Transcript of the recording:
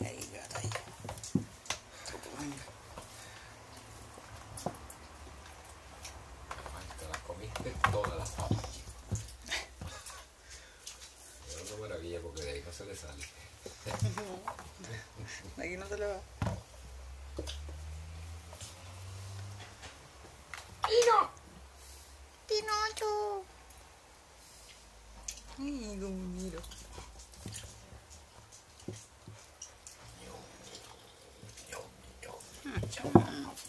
Ahí, gato, ahí. Te las comiste todas las papas. Es una maravilla porque de ahí no se le sale. Aquí no se le va. Pino, Pinocho. Ay, un miro. on.